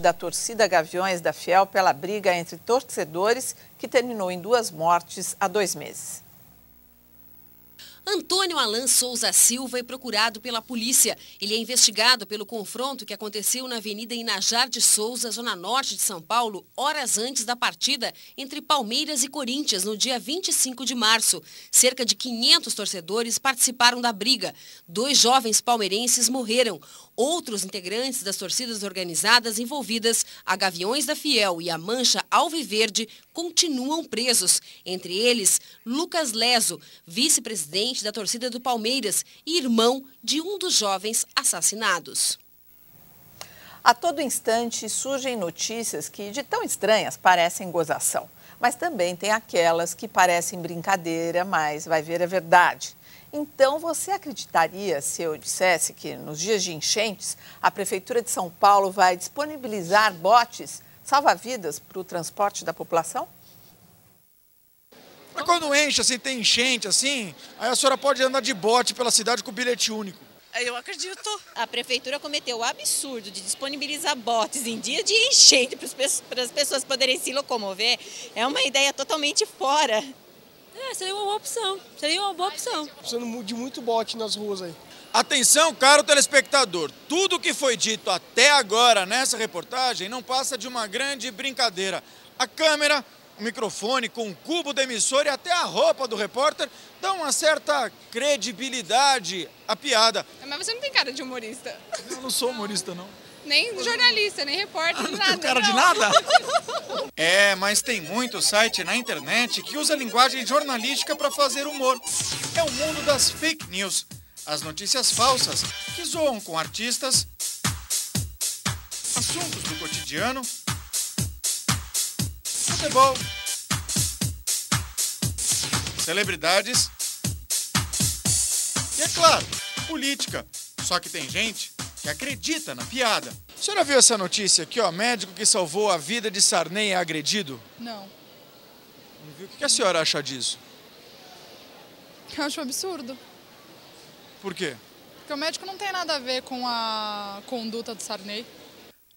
da torcida Gaviões da Fiel pela briga entre torcedores que terminou em duas mortes há dois meses. Antônio Alan Souza Silva é procurado pela polícia. Ele é investigado pelo confronto que aconteceu na Avenida Inajar de Souza, zona norte de São Paulo, horas antes da partida entre Palmeiras e Corinthians, no dia 25 de março. Cerca de 500 torcedores participaram da briga. Dois jovens palmeirenses morreram. Outros integrantes das torcidas organizadas envolvidas, a Gaviões da Fiel e a Mancha Alviverde, continuam presos. Entre eles, Lucas Leso, vice-presidente da torcida do Palmeiras e irmão de um dos jovens assassinados. A todo instante surgem notícias que, de tão estranhas, parecem gozação. Mas também tem aquelas que parecem brincadeira, mas vai ver a verdade. Então, você acreditaria se eu dissesse que nos dias de enchentes, a Prefeitura de São Paulo vai disponibilizar botes salva-vidas para o transporte da população? Mas quando enche, assim, tem enchente, assim, aí a senhora pode andar de bote pela cidade com bilhete único. Eu acredito. A prefeitura cometeu o absurdo de disponibilizar botes em dia de enchente para as pessoas poderem se locomover. É uma ideia totalmente fora. É, seria uma boa opção. Seria uma boa opção. Precisando de muito bote nas ruas aí. Atenção, caro telespectador. Tudo o que foi dito até agora nessa reportagem não passa de uma grande brincadeira. A câmera, microfone com o cubo do emissor e até a roupa do repórter dão uma certa credibilidade à piada. Mas você não tem cara de humorista. Eu não sou humorista, não. Nem jornalista, nem repórter, nada. Não cara não. de nada? é, mas tem muito site na internet que usa linguagem jornalística para fazer humor. É o mundo das fake news. As notícias falsas que zoam com artistas, assuntos do cotidiano, futebol, celebridades e, é claro, política. Só que tem gente que acredita na piada. A senhora viu essa notícia aqui, ó? Médico que salvou a vida de Sarney é agredido? Não. O que a senhora acha disso? Eu acho absurdo. Por quê? Porque o médico não tem nada a ver com a conduta do Sarney.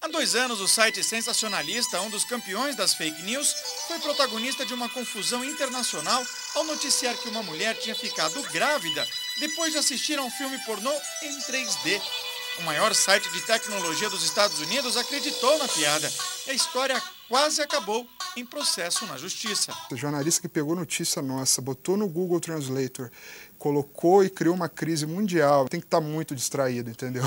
Há dois anos, o site sensacionalista, um dos campeões das fake news, foi protagonista de uma confusão internacional ao noticiar que uma mulher tinha ficado grávida depois de assistir a um filme pornô em 3D. O maior site de tecnologia dos Estados Unidos acreditou na piada. A história quase acabou em processo na justiça. O jornalista que pegou notícia nossa, botou no Google Translator, colocou e criou uma crise mundial. Tem que estar muito distraído, entendeu?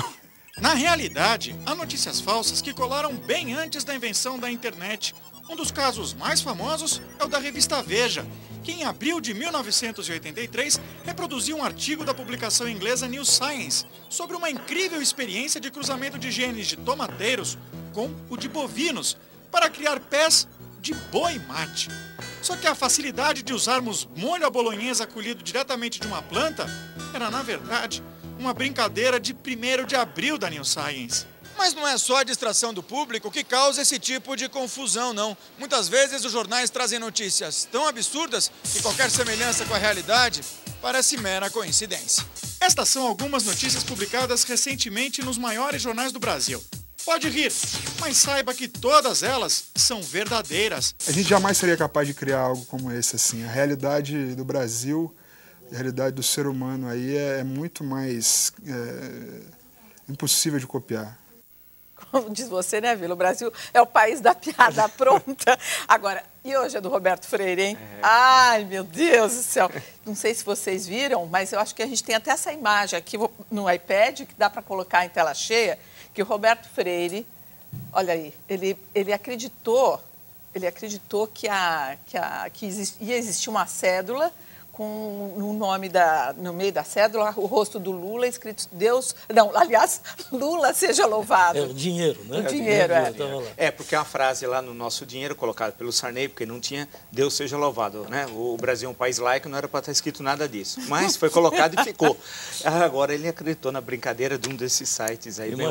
Na realidade, há notícias falsas que colaram bem antes da invenção da internet. Um dos casos mais famosos é o da revista Veja, que em abril de 1983 reproduziu um artigo da publicação inglesa New Science sobre uma incrível experiência de cruzamento de genes de tomateiros com o de bovinos para criar pés de boi mate. Só que a facilidade de usarmos molho à bolonhesa colhido diretamente de uma planta era, na verdade, uma brincadeira de 1 de abril da New Science. Mas não é só a distração do público que causa esse tipo de confusão, não. Muitas vezes os jornais trazem notícias tão absurdas que qualquer semelhança com a realidade parece mera coincidência. Estas são algumas notícias publicadas recentemente nos maiores jornais do Brasil. Pode rir, mas saiba que todas elas são verdadeiras. A gente jamais seria capaz de criar algo como esse, assim. A realidade do Brasil, a realidade do ser humano aí é, muito mais é, impossível de copiar. Como diz você, né, Vila? O Brasil é o país da piada pronta. Agora, e hoje é do Roberto Freire, hein? É. Ai, meu Deus do céu. Não sei se vocês viram, mas eu acho que a gente tem até essa imagem aqui no iPad, que dá para colocar em tela cheia, que o Roberto Freire, olha aí, ele, ele acreditou, ele acreditou que, a, que, a, que ia existir uma cédula com no nome da no meio da cédula o rosto do Lula escrito Deus não aliás Lula seja louvado. É o dinheiro né? O dinheiro é, é porque é uma frase lá no nosso dinheiro colocado pelo Sarney porque não tinha Deus seja louvado né? O Brasil é um país laico não era para estar escrito nada disso. Mas foi colocado e ficou. Agora ele acreditou na brincadeira de um desses sites aí bem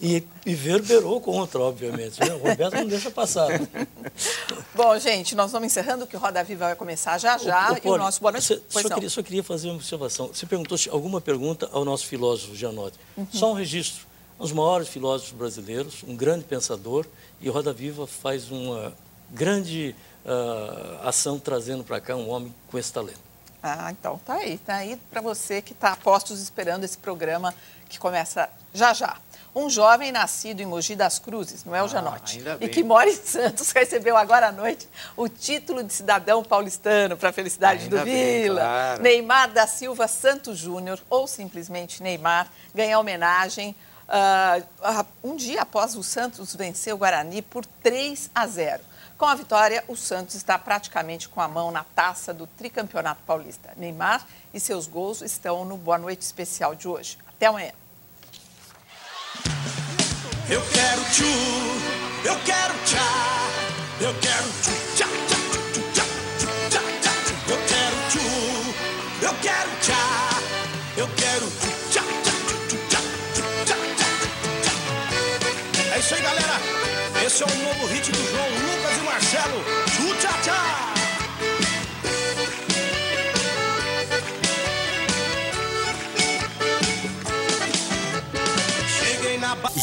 e, e verberou contra obviamente né? o Roberto não deixa passar bom gente nós vamos encerrando que o Roda Viva vai começar já já o, o, e o nosso boa noite só, só, queria, só, queria, fazer uma observação. Você perguntou alguma pergunta ao nosso filósofo Gianotti. Uhum. Só um registro. um dos maiores filósofos brasileiros, um grande pensador, e Roda Viva faz uma grande uh, ação trazendo para cá um homem com esse talento. Ah, então tá aí, tá aí para você que está postos esperando esse programa que começa já já. Um jovem nascido em Mogi das Cruzes, não é o ah, Janote, e que mora em Santos, recebeu agora à noite o título de cidadão paulistano para a felicidade ainda do bem, Vila. Claro. Neymar da Silva Santos Júnior, ou simplesmente Neymar, ganha homenagem uh, um dia após o Santos vencer o Guarani por 3 a 0. Com a vitória, o Santos está praticamente com a mão na taça do tricampeonato paulista. Neymar e seus gols estão no Boa Noite Especial de hoje. Até amanhã. Eu quero tchu, eu quero tchá, eu quero tchu, tchá, tchá, tchá, tchá, tchá, tchá, eu quero tchu, eu quero tchá, eu quero tchu, tchá, tchá, tchá, tchá, tchá. É isso aí, galera. Esse é o novo hit do João Lucas e Marcelo.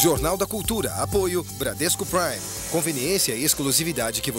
Jornal da Cultura. Apoio Bradesco Prime. Conveniência e exclusividade que você